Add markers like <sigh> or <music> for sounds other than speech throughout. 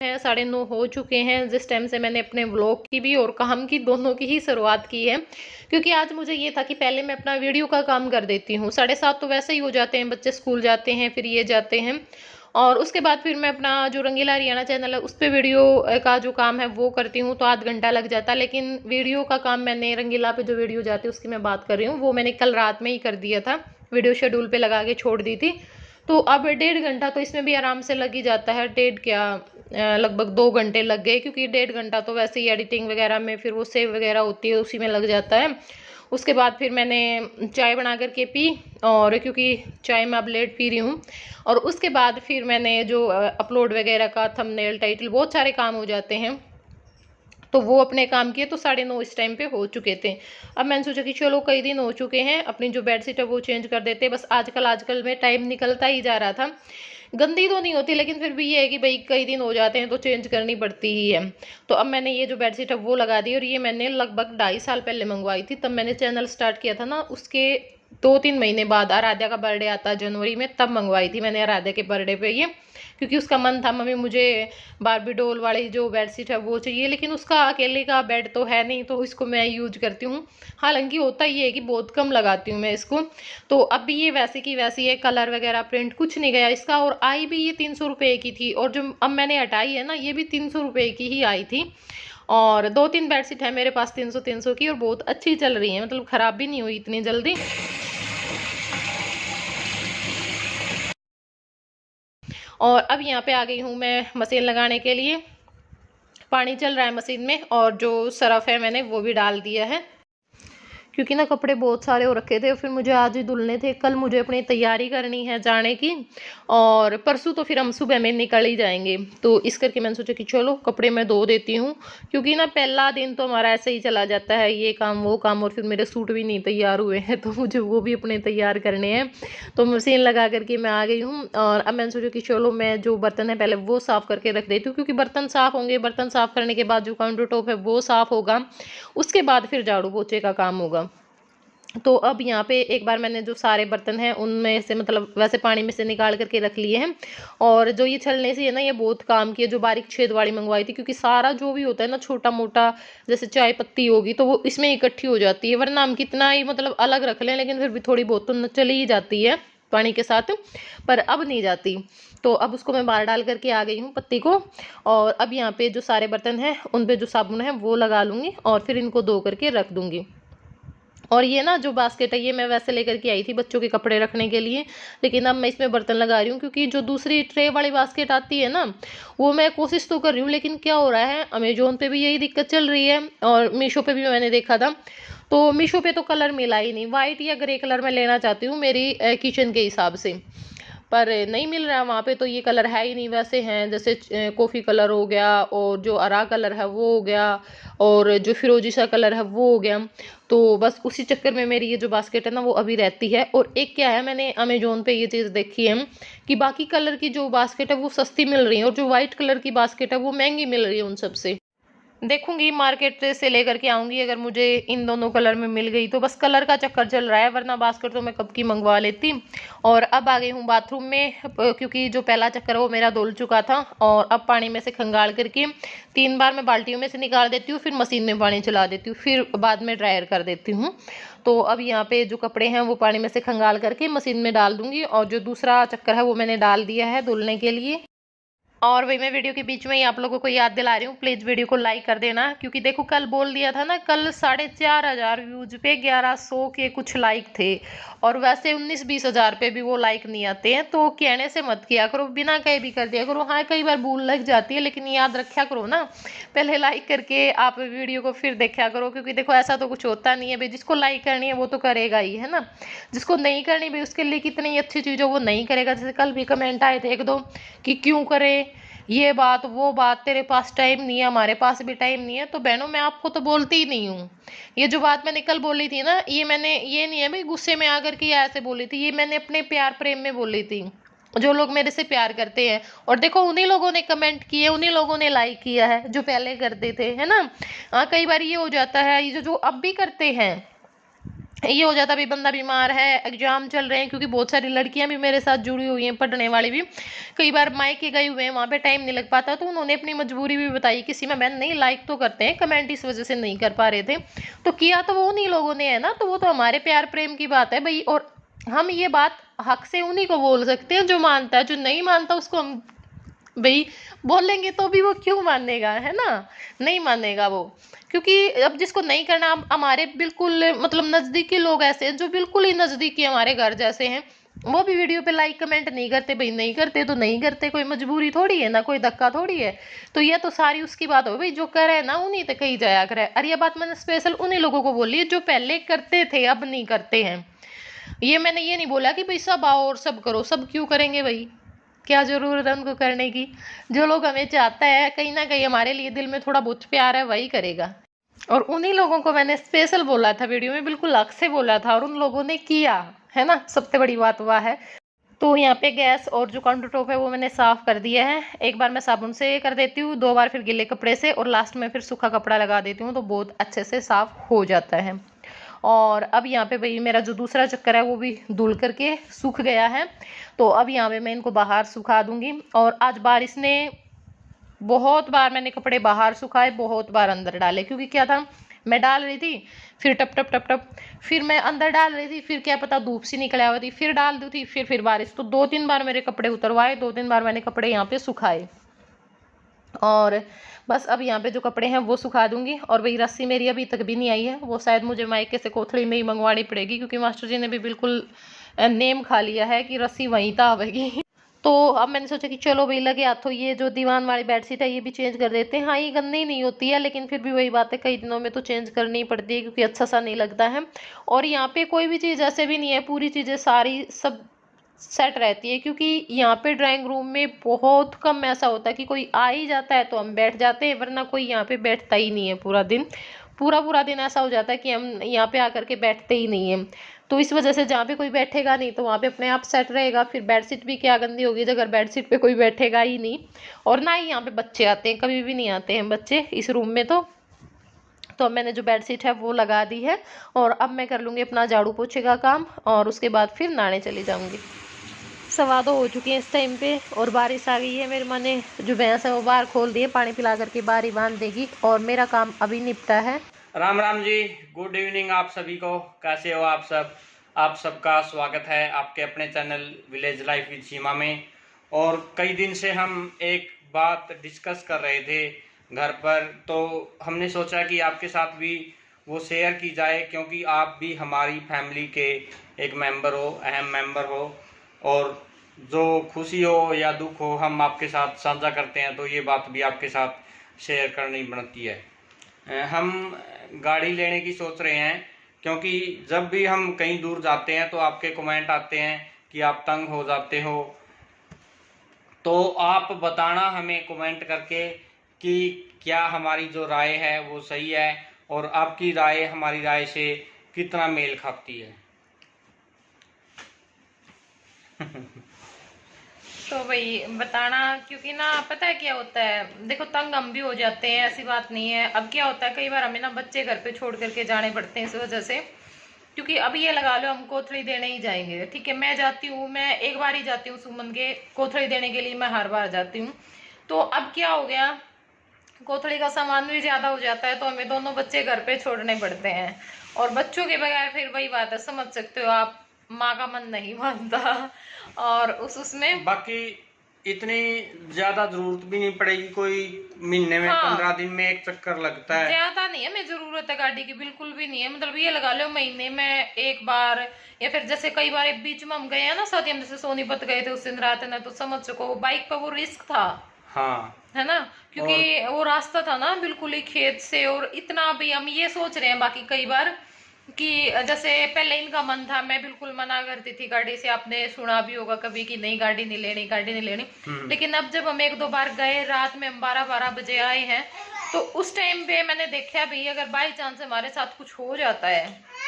हैं, साढ़े नौ हो चुके हैं। जिस टाइम से मैंने अपने व्लॉग की भी और काम की, दोनों की ही शुरुआत की है। क्योंकि आज मुझे ये था कि पहले मैं अपना वीडियो का काम कर देती हूँ। साढ़े सात तो वैसे ही हो जाते हैं, बच्चे स्कूल जाते हैं, फिर ये जाते हैं। और उसके बाद फिर मैं अपना जो रंगीला हरियाणा चैनल है, उस पर वीडियो का जो काम है, वो करती हूँ तो आध घंटा लग जाता है। लेकिन वीडियो का काम मैंने रंगीला पे जो वीडियो जाती है, उसकी मैं बात कर रही हूँ। वो मैंने कल रात में ही कर दिया था। वीडियो शेड्यूल पे लगा के छोड़ दी थी। तो अब डेढ़ घंटा तो इसमें भी आराम से लग ही जाता है। डेढ़ क्या लगभग दो घंटे लग गए, क्योंकि डेढ़ घंटा तो वैसे ही एडिटिंग वगैरह में फिर वो सेव वगैरह होती है, उसी में लग जाता है। उसके बाद फिर मैंने चाय बना करके पी और क्योंकि चाय मैं अब लेट पी रही हूँ। और उसके बाद फिर मैंने जो अपलोड वगैरह का थंबनेल टाइटल बहुत सारे काम हो जाते हैं। तो वो अपने काम किए तो साढ़े नौ इस टाइम पे हो चुके थे। अब मैंने सोचा कि चलो कई दिन हो चुके हैं, अपनी जो बेड बेडशीट है वो चेंज कर देते बस आजकल आजकल में टाइम निकलता ही जा रहा था। गंदी तो नहीं होती, लेकिन फिर भी ये है कि भाई कई दिन हो जाते हैं तो चेंज करनी पड़ती ही है। तो अब मैंने ये जो बेडशीट है वो लगा दी और ये मैंने लगभग ढाई साल पहले मंगवाई थी, तब मैंने चैनल स्टार्ट किया था ना, उसके दो तीन महीने बाद आराध्या का बर्थडे आता जनवरी में, तब मंगवाई थी मैंने आराध्या के बर्थडे पे ये, क्योंकि उसका मन था, मम्मी, मुझे बारबी डोल वाली जो बेडशीट है, वो चाहिए। लेकिन उसका अकेले का बेड तो है नहीं तो इसको मैं यूज़ करती हूँ। हालाँकि होता ही है कि बहुत कम लगाती हूँ मैं इसको। तो अब भी ये वैसे की वैसी है कलर वगैरह प्रिंट कुछ नहीं गया। इसका और आई भी ये तीन सौ रुपये की थी, और जो अब मैंने हटाई है ना, ये भी तीन सौ रुपये की ही आई थी। और दो तीन बेडशीट है मेरे पास तीन सौ तीन सौ की, और बहुत अच्छी चल रही है मतलब ख़राब भी नहीं हुई इतनी जल्दी। और अब यहाँ पे आ गई हूँ मैं मशीन लगाने के लिए। पानी चल रहा है मशीन में और जो सरफ़ है मैंने वो भी डाल दिया है। क्योंकि ना कपड़े बहुत सारे हो रखे थे, फिर मुझे आज ही धुलने थे, कल मुझे अपनी तैयारी करनी है जाने की, और परसों तो फिर हम सुबह में निकल ही जाएँगे। तो इस करके मैंने सोचा कि चलो कपड़े मैं धो देती हूँ, क्योंकि ना पहला दिन तो हमारा ऐसे ही चला जाता है, ये काम, वो काम, और फिर मेरे सूट भी नहीं तैयार हुए हैं तो मुझे वो भी अपने तैयार करने हैं। तो मशीन लगा करके मैं आ गई हूँ, और अब मैंने सोचा कि चलो मैं जो बर्तन है पहले वो साफ़ करके रख देती हूँ, क्योंकि बर्तन साफ़ होंगे, बर्तन साफ़ करने के बाद जो काउंटर टॉप है वो साफ़ होगा, उसके बाद फिर झाड़ू पोछे का काम होगा। तो अब यहाँ पे एक बार मैंने जो सारे बर्तन हैं, उनमें से मतलब वैसे पानी में से निकाल करके रख लिए हैं। और जो ये छलने से है ना, ये बहुत काम की है जो बारीक छेद वाली मंगवाई थी, क्योंकि सारा जो भी होता है ना छोटा मोटा जैसे चाय पत्ती होगी तो वो इसमें इकट्ठी हो जाती है। वरना हम कितना ही मतलब अलग रख लें, लेकिन फिर भी थोड़ी बहुत तो चली ही जाती है पानी के साथ, पर अब नहीं जाती। तो अब उसको मैं बाहर डाल करके आ गई हूँ पत्ती को, और अब यहाँ पे जो सारे बर्तन हैं, उन पे जो साबुन है, वो लगा लूँगी और फिर इनको धो करके रख दूँगी। और ये ना जो बास्केट है, ये मैं वैसे लेकर के आई थी बच्चों के कपड़े रखने के लिए, लेकिन अब मैं इसमें बर्तन लगा रही हूँ क्योंकि जो दूसरी ट्रे वाली बास्केट आती है ना, वो मैं कोशिश तो कर रही हूँ, लेकिन क्या हो रहा है अमेजोन पे भी यही दिक्कत चल रही है और मीशो पे भी मैंने देखा था। तो मीशो पर तो कलर मिला ही नहीं वाइट या ग्रे कलर मैं लेना चाहती हूँ मेरी किचन के हिसाब से। पर नहीं मिल रहा वहाँ पे तो ये कलर है ही नहीं वैसे हैं। जैसे कॉफ़ी कलर हो गया और जो अरा कलर है वो हो गया और जो फिरोजी सा कलर है वो हो गया। तो बस उसी चक्कर में मेरी ये जो बास्केट है ना, वो अभी रहती है। और एक क्या है, मैंने अमेजोन पे ये चीज़ देखी है कि बाकी कलर की जो बास्केट है वो सस्ती मिल रही है और जो वाइट कलर की बास्केट है वो महँगी मिल रही है उन सबसे देखूँगी मार्केट से लेकर के आऊँगी, अगर मुझे इन दोनों कलर में मिल गई तो। बस कलर का चक्कर चल रहा है, वरना बास्केट तो मैं कब की मंगवा लेती। और अब आ गई हूँ बाथरूम में क्योंकि जो पहला चक्कर वो मेरा धुल चुका था। और अब पानी में से खंगाल करके तीन बार मैं बाल्टियों में से निकाल देती हूँ, फिर मशीन में पानी चला देती हूँ, फिर बाद में ड्रायर कर देती हूँ। तो अब यहाँ पे जो कपड़े हैं वो पानी में से खंगाल करके मशीन में डाल दूँगी। और जो दूसरा चक्कर है वो मैंने डाल दिया है धुलने के लिए। और वही मैं वीडियो के बीच में ही आप लोगों को याद दिला रही हूँ। प्लीज़ वीडियो को लाइक कर देना, क्योंकि देखो कल बोल दिया था ना, कल साढ़े चार हज़ार व्यूज़ पे ग्यारह सौ के कुछ लाइक थे, और वैसे उन्नीस बीस हज़ार पे भी वो लाइक नहीं आते हैं तो कहने से मत किया करो, बिना कहे भी कर दिया करो। हाँ कई बार भूल लग जाती है, लेकिन याद रखा करो ना, पहले लाइक करके आप वीडियो को फिर देखा करो, क्योंकि देखो ऐसा तो कुछ होता नहीं है भाई, जिसको लाइक करनी है वो तो करेगा ही, है ना? जिसको नहीं करनी भाई, उसके लिए कितनी अच्छी चीज़ है वो नहीं करेगा। जैसे कल भी कमेंट आए थे एक दो कि क्यों करे ये बात, वो बात, तेरे पास टाइम नहीं है, हमारे पास भी टाइम नहीं है तो बहनों, मैं आपको तो बोलती ही नहीं हूँ। ये जो बात मैंने कल बोली थी ना, ये मैंने, ये नहीं है भाई, गुस्से में आकर के ऐसे बोली थी, ये मैंने अपने प्यार प्रेम में बोली थी, जो लोग मेरे से प्यार करते हैं। और देखो, उन्हीं लोगों ने कमेंट किए, उन्हीं लोगों ने लाइक किया है, जो पहले करते थे, है ना? हाँ कई बार ये हो जाता है, ये जो जो अब भी करते हैं ये हो जाता भी बंदा बीमार है एग्ज़ाम चल रहे हैं, क्योंकि बहुत सारी लड़कियाँ भी मेरे साथ जुड़ी हुई हैं, पढ़ने वाली भी। कई बार मायके गए हुए हैं, वहाँ पे टाइम नहीं लग पाता तो उन्होंने अपनी मजबूरी भी बताई, किसी में बहन नहीं लाइक तो करते हैं कमेंट इस वजह से नहीं कर पा रहे थे। तो किया तो वो उन्हीं लोगों ने, है ना? तो वो तो हमारे प्यार प्रेम की बात है, भाई, और हम ये बात हक से उन्हीं को बोल सकते हैं, जो मानता है, जो नहीं मानता, उसको हम भाई, बोलेंगे तो भी वो क्यों मानेगा, है ना? नहीं मानेगा वो। क्योंकि अब जिसको नहीं करना हमारे बिल्कुल मतलब नज़दीकी लोग ऐसे हैं, जो बिल्कुल ही नज़दीकी हमारे घर जैसे हैं, वो भी वीडियो पे लाइक कमेंट नहीं करते, भाई नहीं करते तो नहीं करते, कोई मजबूरी थोड़ी है ना, कोई धक्का थोड़ी है? तो ये तो सारी उसकी बात हो भाई, जो करे ना, उन्हीं तो कही जाया करे। और ये बात मैंने स्पेशल उन्हीं लोगों को बोली है, जो पहले करते थे, अब नहीं करते हैं। ये मैंने ये नहीं बोला कि भाई सब आओ और सब करो, सब क्यों करेंगे भाई? क्या ज़रूरत है उनको करने की? जो लोग हमें चाहता है, कहीं ना कहीं हमारे लिए दिल में थोड़ा बहुत प्यार है, वही करेगा। और उन्हीं लोगों को मैंने स्पेशल बोला था वीडियो में, बिल्कुल अलग से बोला था और उन लोगों ने किया, है ना? सबसे बड़ी बात वह है। तो यहाँ पे गैस और जो काउंटर टॉप है, वो मैंने साफ़ कर दिया है। एक बार मैं साबुन से कर देती हूँ, दो बार फिर गिले कपड़े से और लास्ट में फिर सूखा कपड़ा लगा देती हूँ तो बहुत अच्छे से साफ़ हो जाता है। और अब यहाँ पे भाई मेरा जो दूसरा चक्कर है वो भी धुल करके सूख गया है। तो अब यहाँ पे मैं इनको बाहर सुखा दूँगी और आज बारिश ने बहुत बार मैंने कपड़े बाहर सुखाए, बहुत बार अंदर डाले। क्योंकि क्या था, मैं डाल रही थी, फिर टप टप टप टप, फिर मैं अंदर डाल रही थी, फिर क्या पता धूप सी निकल हुआ थी फिर डाल दी थी, फिर फिर बारिश। तो दो तीन बार मेरे कपड़े उतरवाए, दो तीन बार मैंने कपड़े यहाँ पे सुखाए। और बस अब यहाँ पे जो कपड़े हैं वो सुखा दूँगी और वही रस्सी मेरी अभी तक भी नहीं आई है। वो शायद मुझे मायके से कोथड़ी में ही मंगवानी पड़ेगी क्योंकि मास्टर जी ने भी बिल्कुल नेम खा लिया है कि रस्सी वहीं तक आवेगी। <laughs> तो अब मैंने सोचा कि चलो भाई लगे हाथों, ये जो दीवान वाली बेडशीट है ये भी चेंज कर देते हैं। हाँ ये गंदी नहीं होती है, लेकिन फिर भी वही बात है, कई दिनों में तो चेंज करनी ही पड़ती है क्योंकि अच्छा सा नहीं लगता है। और यहाँ पे कोई भी चीज़ ऐसे भी नहीं है, पूरी चीज़ें सारी सब सेट रहती है, क्योंकि यहाँ पे ड्राइंग रूम में बहुत कम ऐसा होता है कि कोई आ ही जाता है तो हम बैठ जाते हैं, वरना कोई यहाँ पे बैठता ही नहीं है पूरा दिन। पूरा पूरा दिन ऐसा हो जाता है कि हम यहाँ पे आकर के बैठते ही नहीं हैं। तो इस वजह से जहाँ पे कोई बैठेगा नहीं तो वहाँ पे अपने आप सेट रहेगा, फिर बेडशीट भी क्या गंदी होगी अगर बेडशीट पे कोई बैठेगा ही नहीं। और ना ही यहाँ पे बच्चे आते हैं, कभी भी नहीं आते हैं बच्चे इस रूम में तो। तो अब मैंने जो बेडशीट है वो लगा दी है और अब मैं कर लूँगी अपना झाड़ू पोछे का काम और उसके बाद फिर नहाने चली जाऊँगी। सवा दो हो चुकी हैं इस टाइम पे और बारिश आ गई है। मेरे माने जो भैंस है वो बाहर खोल दिए पानी पिला करके बाहर ही बाँध देगी और मेरा काम अभी निपटा है। राम राम जी गुड इवनिंग आप सभी को। कैसे हो आप सब? आप सबका स्वागत है आपके अपने channel village life with Seema में। और कई दिन से हम एक बात डिस्कस कर रहे थे घर पर तो हमने सोचा कि आपके साथ भी वो शेयर की जाए, क्योंकि आप भी हमारी फैमिली के एक मेंबर हो, अहम मेंबर हो। और जो खुशी हो या दुख हो हम आपके साथ साझा करते हैं तो ये बात भी आपके साथ शेयर करनी बनती है। हम गाड़ी लेने की सोच रहे हैं, क्योंकि जब भी हम कहीं दूर जाते हैं तो आपके कमेंट आते हैं कि आप तंग हो जाते हो। तो आप बताना हमें कमेंट करके कि क्या हमारी जो राय है वो सही है, और आपकी राय, हमारी राय से कितना मेल खाती है। तो भाई, बताना, क्योंकि ना, पता है क्या होता है? देखो, तंग हम भी हो जाते हैं, ऐसी बात नहीं है। अब क्या होता है, कई बार हमें ना बच्चे घर पे छोड़ करके जाने पड़ते हैं इस वजह से, क्योंकि अब ये लगा लो, हम कोथड़ी देने ही जाएँगे। ठीक है, मैं जाती हूँ, मैं एक बार ही जाती हूँ सुमन के कोथड़ी देने के लिए, मैं हर बार जाती हूँ। तो अब क्या हो गया कोथड़ी का सामान भी ज़्यादा हो जाता है तो हमें दोनों बच्चे घर पे छोड़ने पड़ते हैं। और बच्चों के बगैर फिर वही बात है, समझ सकते हो आप। माँ का मन नहीं मानता। और उस उसमें बाकी इतनी ज़्यादा ज़रूरत भी नहीं पड़ेगी कोई महीने में हाँ। पंद्रह दिन में एक चक्कर लगता है। ज़्यादा नहीं है मैं ज़रूरत है गाड़ी की बिल्कुल भी नहीं है। मतलब ये लगा लो महीने में एक बार या फिर जैसे कई बार एक बीच में हम गए हैं ना साथ हम जैसे सोनीपत गए थे उस दिन रात ना तो समझ सको बाइक पर वो रिस्क था। हाँ। है ना? क्योंकि वो रास्ता था ना बिल्कुल ही खेत से और इतना भी हम ये सोच रहे हैं बाकी कई बार कि जैसे पहले इनका मन था मैं बिल्कुल मना करती थी गाड़ी से आपने सुना भी होगा कभी कि नहीं गाड़ी नहीं लेनी गाड़ी नहीं लेनी हम्म। लेकिन अब जब हम एक दो बार गए रात में हम बारह बारह बजे आए हैं तो उस टाइम पे मैंने देखा भी अगर बाई चांस हमारे साथ कुछ हो जाता है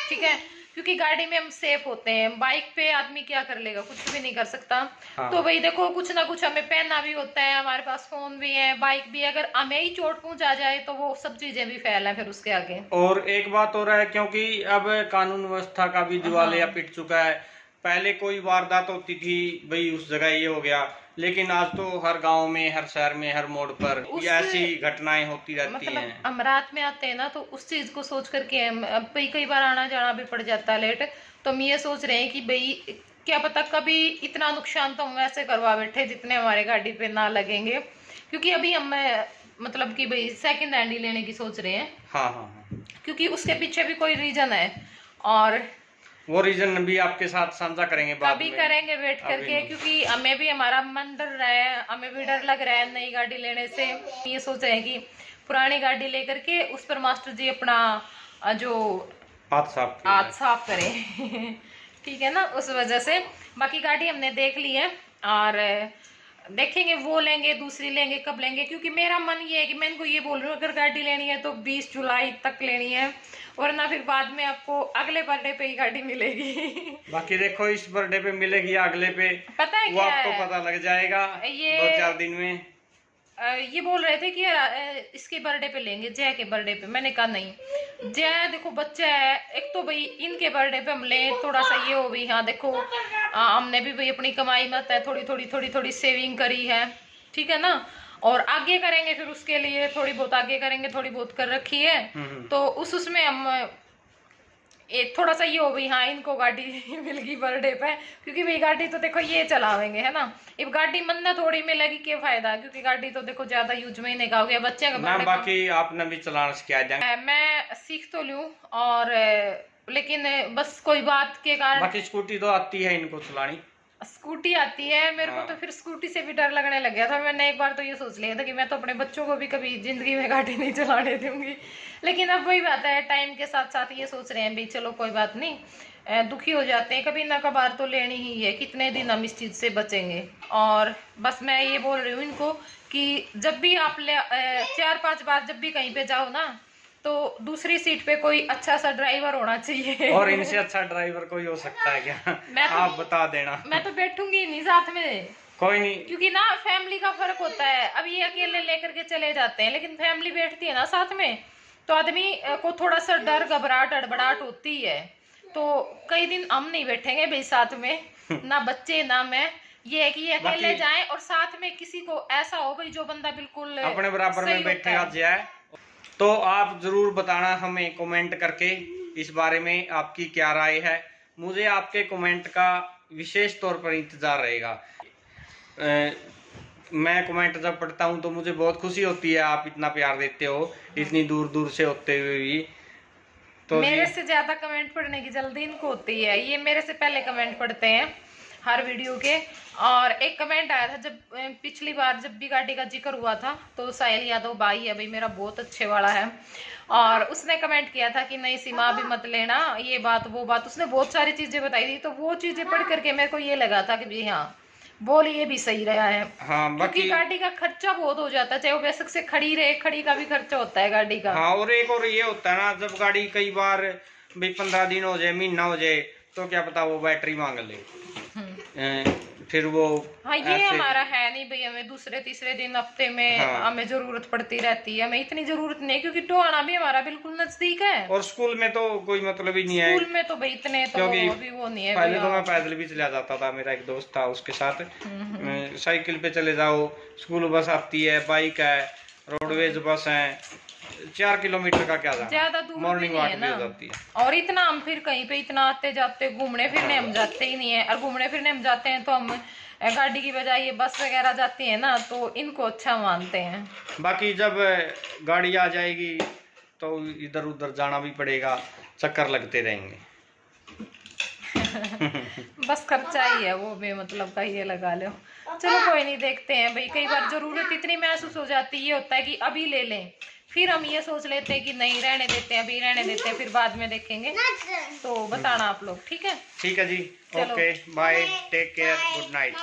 ठीक है क्योंकि गाड़ी में हम सेफ़ होते हैं। बाइक पे आदमी क्या कर लेगा? कुछ भी नहीं कर सकता। हाँ। तो भाई देखो कुछ ना कुछ हमें पहनना भी होता है। हमारे पास फ़ोन भी है बाइक भी है। अगर हमें ही चोट पहुँचा जाए तो वो सब चीज़ें भी फैल है फिर उसके आगे। और एक बात हो रहा है क्योंकि अब कानून व्यवस्था का भी दिवालिया हाँ। पिट चुका है। पहले कोई वारदात होती थी भाई उस जगह ये हो गया। लेकिन आज तो हर गाँव में हर शहर में हर मोड़ पर ये ऐसी घटनाएँ होती रहती मतलब हैं। हम रात में आते हैं ना तो उस चीज़ को सोच करके भाई कई बार आना जाना भी पड़ जाता है लेट तो हम ये सोच रहे हैं कि भाई क्या पता कभी इतना नुकसान तो हम ऐसे करवा बैठे जितने हमारे गाड़ी पे ना लगेंगे। क्योंकि अभी हम मतलब कि भाई सेकंड हैंड ही लेने की सोच रहे हैं। हाँ हाँ हाँ। क्योंकि उसके पीछे भी कोई रीजन है। और वो रीजन भी आपके साथ साझा करेंगे बाद कभी में। करेंगे वेट करके क्योंकि हमें भी हमारा मन डर रहा है हमें भी डर लग रहा है नई गाड़ी लेने से। ये सोच रहे हैं कि पुरानी गाड़ी लेकर के उस पर मास्टर जी अपना जो हाथ साफ़ हाथ साफ़ करें। <laughs> ठीक है ना? उस वजह से। बाकी गाड़ी हमने देख ली है और देखेंगे वो लेंगे दूसरी लेंगे कब लेंगे क्योंकि मेरा मन ये है कि मैं इनको ये बोल रही हूँ अगर गाड़ी लेनी है तो 20 जुलाई तक लेनी है वरना फिर बाद में आपको अगले बर्थडे पे ही गाड़ी मिलेगी। <laughs> बाकी देखो इस बर्थडे पे मिलेगी अगले पे। पता है वो क्या आपको है? पता लग जाएगा ये- दो चार दिन में। ये बोल रहे थे कि इसके बर्थडे पे लेंगे जय के बर्थडे पे मैंने कहा नहीं। जय देखो बच्चा है एक तो भाई इनके बर्थडे पे हम लें थोड़ा सा ये हो भाई हाँ देखो अ, हमने भी भाई अपनी कमाई मत है थोड़ी थोड़ी थोड़ी थोड़ी सेविंग करी है। ठीक है ना? और आगे करेंगे फिर उसके लिए थोड़ी बहुत आगे करेंगे थोड़ी बहुत कर रखी है। हम्म, हम्म। तो उस उसमें हम ये थोड़ा सा ये हो भाई हाँ इनको गाड़ी <laughs> मिल गई बर्थडे पे क्योंकि भाई गाड़ी तो देखो ये चलावेंगे है ना? अब गाड़ी मन ना थोड़ी मिलेगी क्या फ़ायदा? क्योंकि गाड़ी तो देखो ज़्यादा यूज़ में ही नहीं गया बच्चे का बाकी आपने भी चलाना सिखा देंगे का- मैं सीख तो लूँ और लेकिन बस कोई बात के कारण बाकी स्कूटी तो आती है इनको चलानी। स्कूटी आती है मेरे को हाँ। तो फिर स्कूटी से भी डर लगने लग गया था। मैंने एक बार तो ये सोच लिया था कि मैं तो अपने बच्चों को भी कभी ज़िंदगी में गाड़ी नहीं चलाने दूँगी। लेकिन अब वही बात है टाइम के साथ साथ ये सोच रहे हैं भाई चलो कोई बात नहीं दुखी हो जाते हैं। कभी ना कभार तो लेनी ही है कितने दिन हम इस चीज़ से बचेंगे? और बस मैं ये बोल रही हूँ इनको कि जब भी आप चार पाँच बार जब भी कहीं पे जाओ ना तो दूसरी सीट पे कोई अच्छा सा ड्राइवर होना चाहिए। और इनसे अच्छा ड्राइवर कोई हो सकता है क्या? मैं तो- आप बता देना। मैं तो बैठूँगी नहीं साथ में। कोई नहीं। क्योंकि ना फैमिली का फ़र्क होता है। अब ये अकेले लेकर के चले जाते हैं लेकिन फैमिली बैठती है ना साथ में तो आदमी को थोड़ा सा डर घबराहट अड़बड़ाहट होती है। तो कई दिन हम नहीं बैठेंगे भाई साथ में <laughs> ना बच्चे ना मैं। ये है कि ये अकेले जाएँ और साथ में किसी को ऐसा हो भाई जो बंदा बिल्कुल अपने बराबर में बैठेगा है। तो आप ज़रूर बताना हमें कमेंट करके इस बारे में आपकी क्या राय है। मुझे आपके कमेंट का विशेष तौर पर इंतज़ार रहेगा। मैं कमेंट जब पढ़ता हूँ तो मुझे बहुत खुशी होती है आप इतना प्यार देते हो इतनी दूर दूर से होते हुए भी। तो मेरे से ज़्यादा कमेंट पढ़ने की जल्दी इनको होती है। ये मेरे से पहले कमेंट पढ़ते हैं। हर वीडियो के। और एक कमेंट आया था जब पिछली बार जब भी गाड़ी का ज़िक्र हुआ था तो साहिल यादव भाई है भाई मेरा बहुत अच्छे वाला है। और उसने कमेंट किया था कि नहीं सीमा भी मत लेना ये बात वो बात। उसने बहुत सारी चीज़ें बताई थी तो वो चीज़ें पढ़ करके मेरे को ये लगा था कि भाई हाँ बोल ये भी सही रहा है। हाँ क्योंकि गाड़ी का खर्चा बहुत हो जाता है चाहे वो बेशक से खड़ी रहे खड़ी का भी खर्चा होता है गाड़ी का। हाँ और एक और ये होता है ना जब गाड़ी कई बार भाई पंद्रह दिन हो जाए महीना हो जाए तो क्या पता वो बैटरी मांग ले। फिर वो हाँ ये हमारा है नहीं भाई हमें दूसरे तीसरे दिन हफ़्ते में हाँ। हमें ज़रूरत पड़ती रहती है हमें इतनी ज़रूरत नहीं है क्योंकि टोहाना भी हमारा बिल्कुल नज़दीक है। और स्कूल में तो कोई मतलब ही नहीं है। स्कूल में तो भाई इतने तो क्योंकि अभी वो नहीं है पहले तो मैं पैदल भी चला जाता था मेरा एक दोस्त था उसके साथ। हम्म, साइकिल पे चले जाओ स्कूल बस आती है बाइक है रोडवेज़ बस है चार किलोमीटर का क्या ज़्यादा दूर मॉर्निंग वॉक भी हो जाती है। और इतना हम फिर कहीं पे इतना आते जाते घूमने फिरने हम जाते ही नहीं है। और घूमने फिरने हम जाते हैं तो हम गाड़ी की बजाय ये बस वगैरह जाती है ना तो इनको अच्छा मानते हैं। बाकी जब गाड़ी आ जाएगी तो इधर उधर जाना भी पड़ेगा चक्कर लगते रहेंगे। <laughs> बस खर्चा ही है वो भी मतलब का ये लगा लो। चलो कोई नहीं देखते हैं भाई। कई बार ज़रूरत इतनी महसूस हो जाती है ये होता है कि अभी ले लें। फिर हम ये सोच लेते हैं कि नहीं रहने देते हैं अभी रहने देते हैं फिर बाद में देखेंगे। तो बताना आप लोग ठीक है? ठीक है जी। Okay bye take care good night.